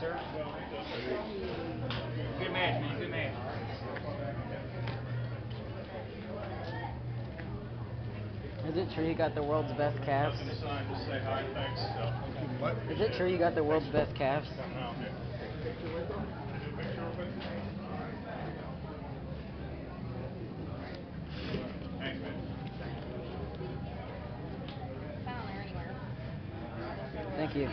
sir. Good match, man. Good match. Is it true you got the world's best calves? Nothing to sign, just say hi, thanks, so. What? Is it true you got the world's best calves? Okay. Can I do a picture real quick? Thanks, man. Found there anywhere. Thank you.